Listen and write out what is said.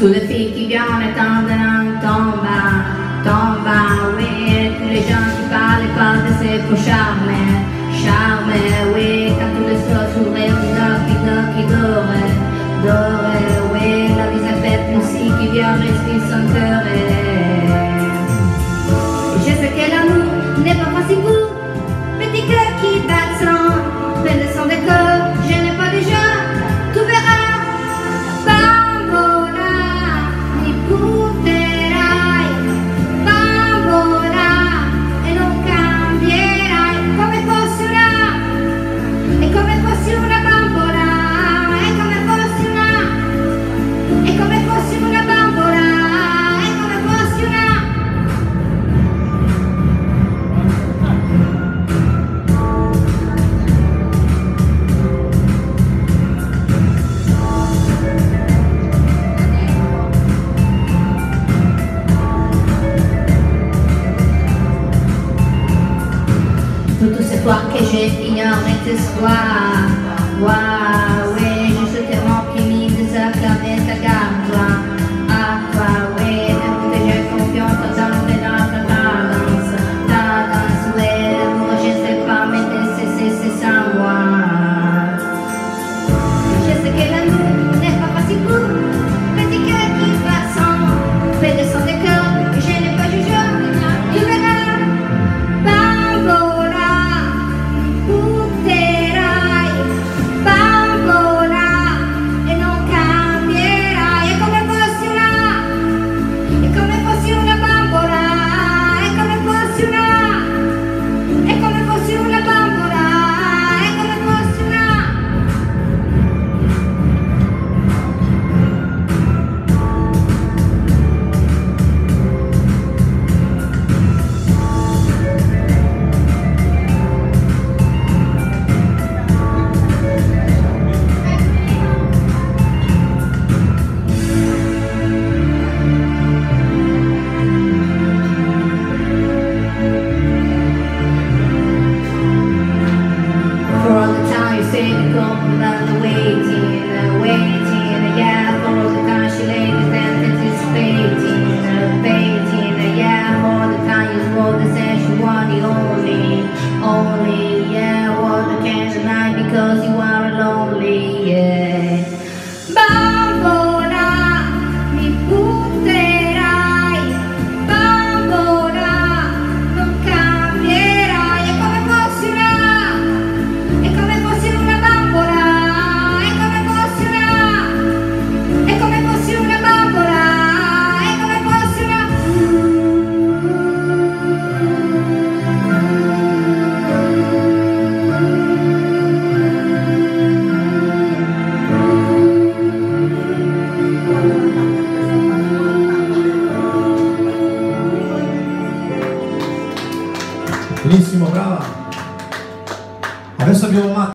to the fake bien attendant tomba, tomba, oui, tous les gens qui parlent parlent de ses faux charmes, charmes, oui, quand tout le soir s'ouvrait, on knock, knock, qui dorait, oui, la vie s'est faite, nous si qui vient rester sans cœur. Et je sais que l'amour n'est pas facile pour taking out like this. Wow, wow. lonely, yeah. What the can't because you are lonely, yeah. Bye. Benissimo, brava. Adesso abbiamo